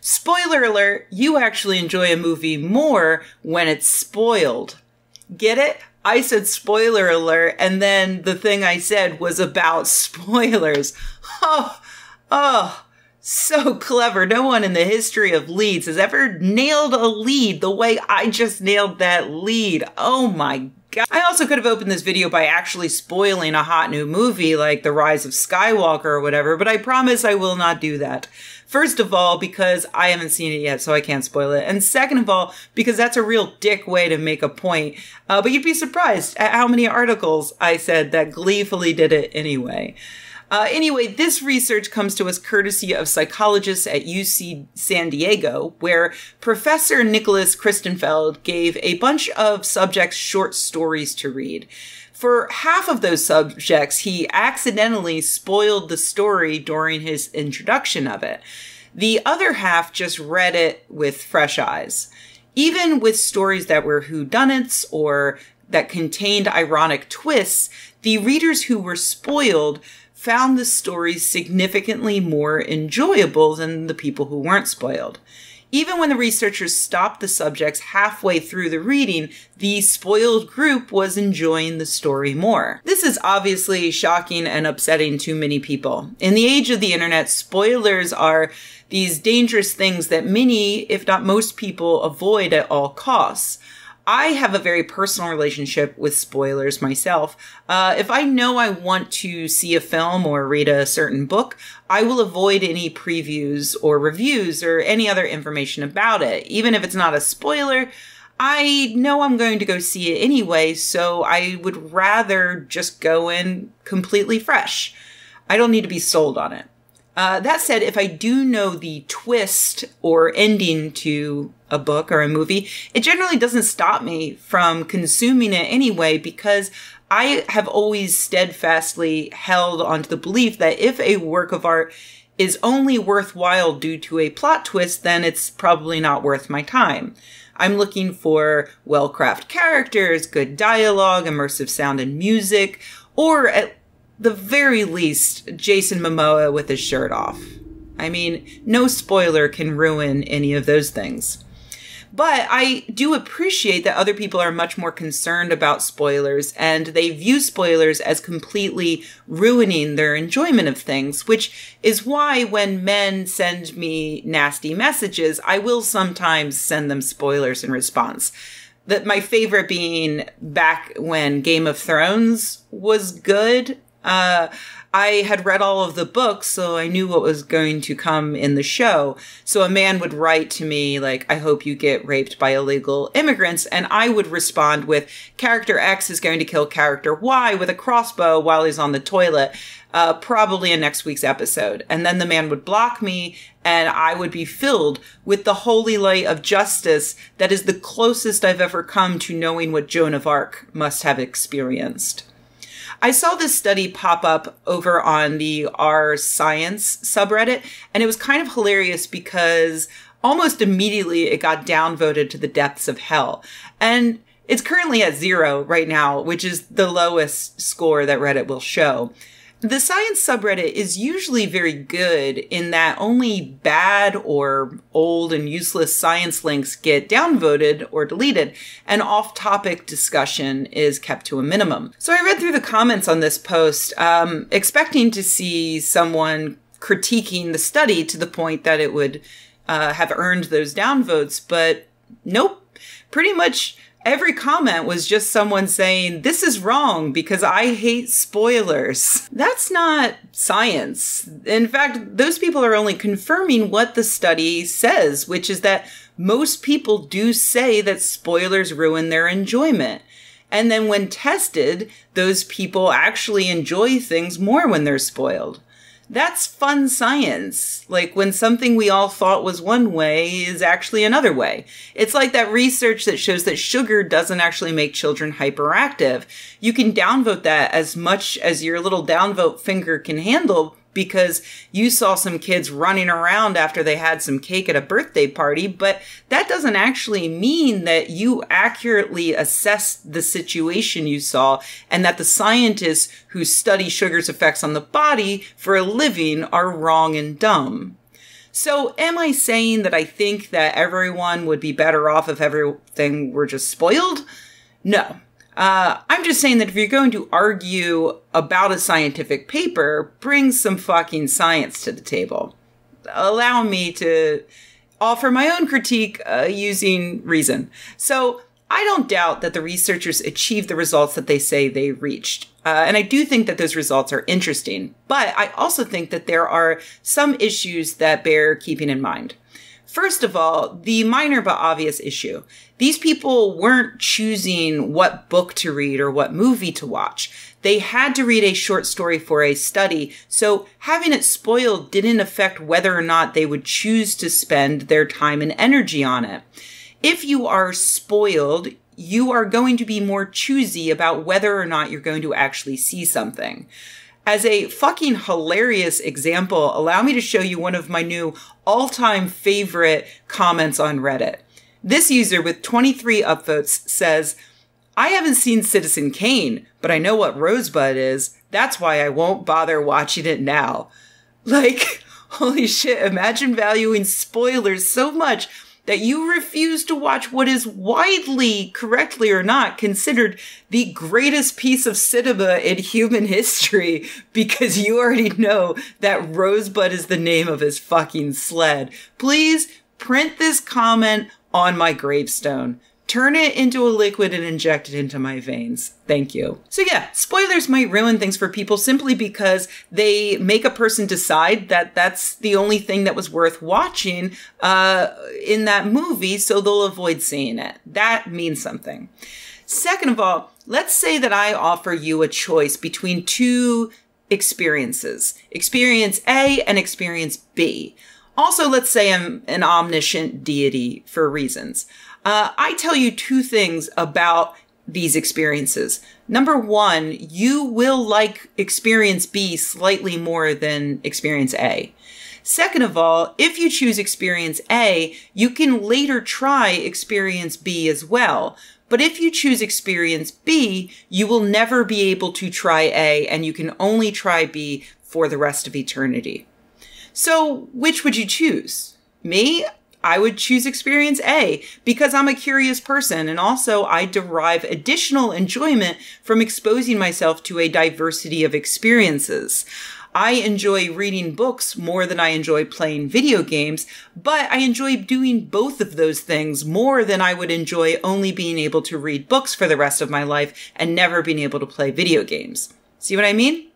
Spoiler alert, you actually enjoy a movie more when it's spoiled. Get it? I said spoiler alert, and then the thing I said was about spoilers. Oh, oh, so clever. No one in the history of leads has ever nailed a lead the way I just nailed that lead. Oh my God. I also could have opened this video by actually spoiling a hot new movie like The Rise of Skywalker or whatever, but I promise I will not do that. First of all, because I haven't seen it yet, so I can't spoil it. And second of all, because that's a real dick way to make a point. Uh, but you'd be surprised at how many articles I said that gleefully did it anyway. Uh, anyway, this research comes to us courtesy of psychologists at UC San Diego, where Professor Nicholas Christenfeld gave a bunch of subjects short stories to read. For half of those subjects, he accidentally spoiled the story during his introduction of it. The other half just read it with fresh eyes. Even with stories that were whodunits or that contained ironic twists, the readers who were spoiled found the stories significantly more enjoyable than the people who weren't spoiled. Even when the researchers stopped the subjects halfway through the reading, the spoiled group was enjoying the story more. This is obviously shocking and upsetting to many people. In the age of the internet, spoilers are these dangerous things that many, if not most people, avoid at all costs. I have a very personal relationship with spoilers myself. Uh, if I know I want to see a film or read a certain book, I will avoid any previews or reviews or any other information about it. Even if it's not a spoiler, I know I'm going to go see it anyway, so I would rather just go in completely fresh. I don't need to be sold on it. Uh, that said, if I do know the twist or ending to a book or a movie, it generally doesn't stop me from consuming it anyway because I have always steadfastly held onto the belief that if a work of art is only worthwhile due to a plot twist, then it's probably not worth my time. I'm looking for well crafted characters, good dialogue, immersive sound and music, or at the very least, Jason Momoa with his shirt off. I mean, no spoiler can ruin any of those things. But I do appreciate that other people are much more concerned about spoilers and they view spoilers as completely ruining their enjoyment of things, which is why when men send me nasty messages, I will sometimes send them spoilers in response. That my favorite being back when Game of Thrones was good uh, I had read all of the books, so I knew what was going to come in the show. So a man would write to me, like, I hope you get raped by illegal immigrants. And I would respond with, character X is going to kill character Y with a crossbow while he's on the toilet, uh, probably in next week's episode. And then the man would block me and I would be filled with the holy light of justice that is the closest I've ever come to knowing what Joan of Arc must have experienced. I saw this study pop up over on the R Science subreddit, and it was kind of hilarious because almost immediately it got downvoted to the depths of hell. And it's currently at zero right now, which is the lowest score that Reddit will show. The science subreddit is usually very good in that only bad or old and useless science links get downvoted or deleted, and off topic discussion is kept to a minimum. So I read through the comments on this post, um, expecting to see someone critiquing the study to the point that it would uh, have earned those downvotes, but nope. Pretty much Every comment was just someone saying, This is wrong because I hate spoilers. That's not science. In fact, those people are only confirming what the study says, which is that most people do say that spoilers ruin their enjoyment. And then when tested, those people actually enjoy things more when they're spoiled that's fun science. Like when something we all thought was one way is actually another way. It's like that research that shows that sugar doesn't actually make children hyperactive. You can downvote that as much as your little downvote finger can handle, because you saw some kids running around after they had some cake at a birthday party, but that doesn't actually mean that you accurately assessed the situation you saw and that the scientists who study sugar's effects on the body for a living are wrong and dumb. So, am I saying that I think that everyone would be better off if everything were just spoiled? No. Uh, I'm just saying that if you're going to argue about a scientific paper, bring some fucking science to the table. Allow me to offer my own critique uh, using reason. So, I don't doubt that the researchers achieved the results that they say they reached. Uh, and I do think that those results are interesting. But I also think that there are some issues that bear keeping in mind. First of all, the minor but obvious issue. These people weren't choosing what book to read or what movie to watch. They had to read a short story for a study, so having it spoiled didn't affect whether or not they would choose to spend their time and energy on it if you are spoiled, you are going to be more choosy about whether or not you're going to actually see something. As a fucking hilarious example, allow me to show you one of my new all time favorite comments on Reddit. This user with 23 upvotes says, I haven't seen Citizen Kane, but I know what Rosebud is. That's why I won't bother watching it now. Like, holy shit, imagine valuing spoilers so much that you refuse to watch what is widely, correctly or not, considered the greatest piece of cinema in human history because you already know that Rosebud is the name of his fucking sled. Please print this comment on my gravestone turn it into a liquid and inject it into my veins. Thank you. So yeah, spoilers might ruin things for people simply because they make a person decide that that's the only thing that was worth watching uh, in that movie, so they'll avoid seeing it. That means something. Second of all, let's say that I offer you a choice between two experiences, experience A and experience B. Also, let's say I'm an omniscient deity for reasons. Uh, I tell you two things about these experiences. Number one, you will like experience B slightly more than experience A. Second of all, if you choose experience A, you can later try experience B as well. But if you choose experience B, you will never be able to try A and you can only try B for the rest of eternity. So which would you choose? Me? I would choose experience A because I'm a curious person and also I derive additional enjoyment from exposing myself to a diversity of experiences. I enjoy reading books more than I enjoy playing video games, but I enjoy doing both of those things more than I would enjoy only being able to read books for the rest of my life and never being able to play video games. See what I mean?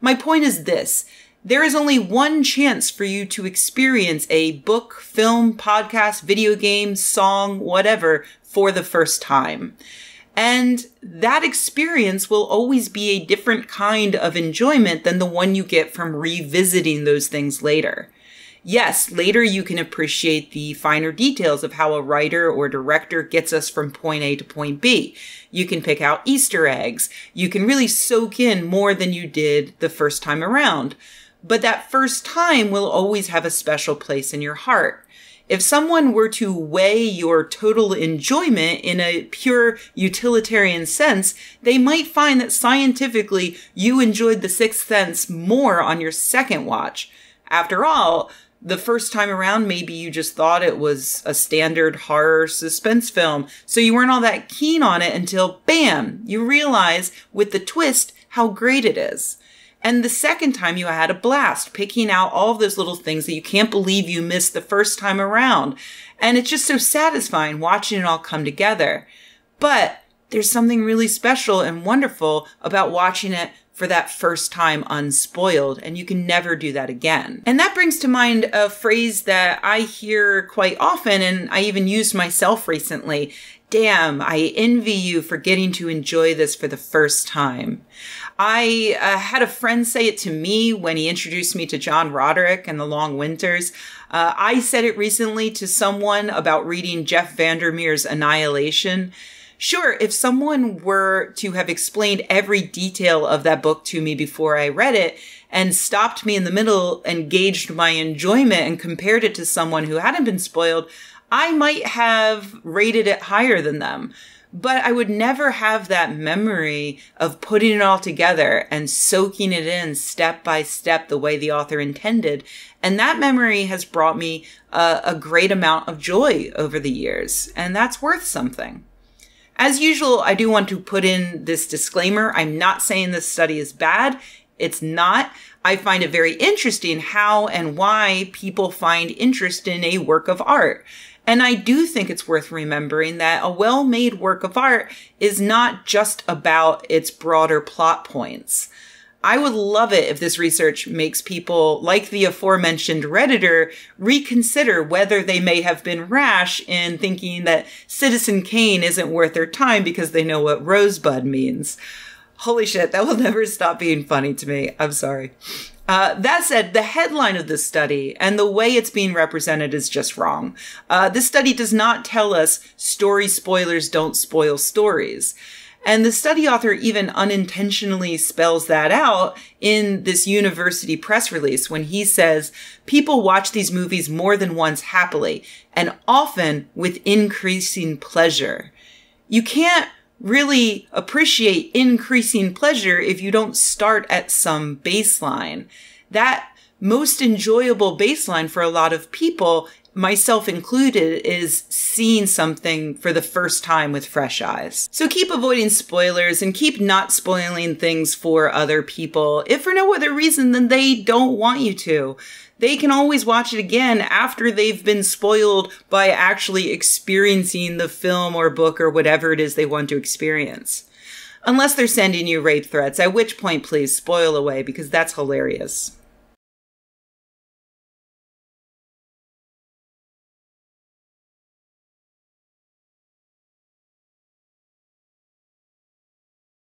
My point is this there is only one chance for you to experience a book, film, podcast, video game, song, whatever for the first time. And that experience will always be a different kind of enjoyment than the one you get from revisiting those things later. Yes, later you can appreciate the finer details of how a writer or director gets us from point A to point B. You can pick out Easter eggs. You can really soak in more than you did the first time around. But that first time will always have a special place in your heart. If someone were to weigh your total enjoyment in a pure utilitarian sense, they might find that scientifically you enjoyed The Sixth Sense more on your second watch. After all, the first time around, maybe you just thought it was a standard horror suspense film, so you weren't all that keen on it until bam, you realize with the twist how great it is. And the second time you had a blast picking out all of those little things that you can't believe you missed the first time around. And it's just so satisfying watching it all come together. But there's something really special and wonderful about watching it for that first time unspoiled, and you can never do that again. And that brings to mind a phrase that I hear quite often, and I even used myself recently. Damn, I envy you for getting to enjoy this for the first time. I uh, had a friend say it to me when he introduced me to John Roderick and The Long Winters. Uh, I said it recently to someone about reading Jeff Vandermeer's Annihilation. Sure, if someone were to have explained every detail of that book to me before I read it and stopped me in the middle and gauged my enjoyment and compared it to someone who hadn't been spoiled, I might have rated it higher than them. but I would never have that memory of putting it all together and soaking it in step by step the way the author intended. And that memory has brought me a, a great amount of joy over the years, and that's worth something. As usual, I do want to put in this disclaimer. I'm not saying this study is bad. It's not. I find it very interesting how and why people find interest in a work of art. And I do think it's worth remembering that a well made work of art is not just about its broader plot points. I would love it if this research makes people, like the aforementioned Redditor, reconsider whether they may have been rash in thinking that Citizen Kane isn't worth their time because they know what Rosebud means. Holy shit, that will never stop being funny to me. I'm sorry. Uh, that said, the headline of this study and the way it's being represented is just wrong. Uh, this study does not tell us story spoilers don't spoil stories. And the study author even unintentionally spells that out in this university press release when he says people watch these movies more than once happily and often with increasing pleasure. You can't really appreciate increasing pleasure if you don't start at some baseline. That most enjoyable baseline for a lot of people, myself included, is seeing something for the first time with fresh eyes. So keep avoiding spoilers and keep not spoiling things for other people, if for no other reason than they don't want you to they can always watch it again after they've been spoiled by actually experiencing the film or book or whatever it is they want to experience. Unless they're sending you rape threats, at which point please spoil away because that's hilarious.